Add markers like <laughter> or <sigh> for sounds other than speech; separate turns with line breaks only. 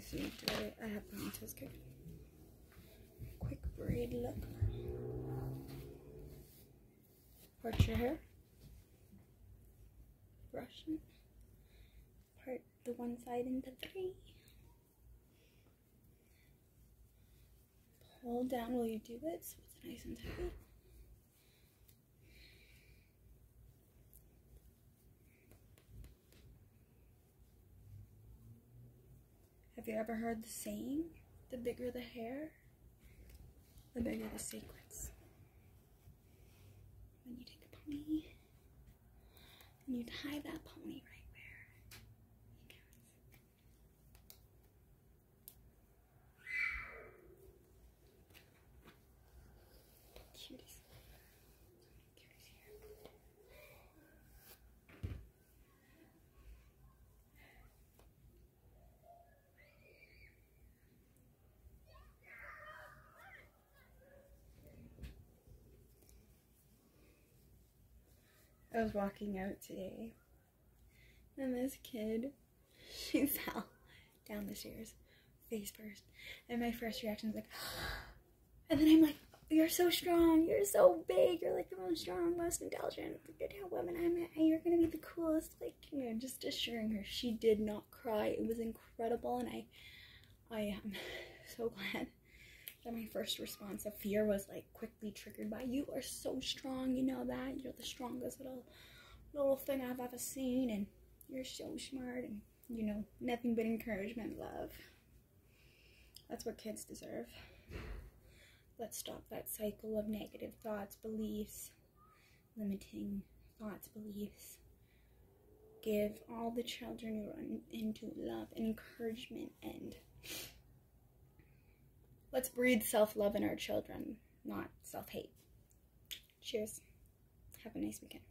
see me do it. I have ponytails good. Quick braid look. Part your hair. Brush it. Part the one side into three. Pull down while you do it so it's nice and tight. You ever heard the saying, the bigger the hair, the bigger the secrets? When you take a pony and you tie that pony right where it counts. Cuties. I was walking out today, and this kid, <laughs> she fell down the stairs, face first. And my first reaction was like, <gasps> and then I'm like, You're so strong, you're so big, you're like the most strong, most intelligent, good how women I'm at, and you're gonna be the coolest. Like, you know, just assuring her she did not cry. It was incredible, and I, I am <laughs> so glad that my first response of fear was like quickly triggered by you are so strong you know that. You're the strongest little little thing i've ever seen and you're so smart and you know nothing but encouragement love. That's what kids deserve. Let's stop that cycle of negative thoughts beliefs limiting thoughts beliefs. Give all the children who run into love and encouragement and Let's breed self love in our children, not self hate. Cheers. Have a nice weekend.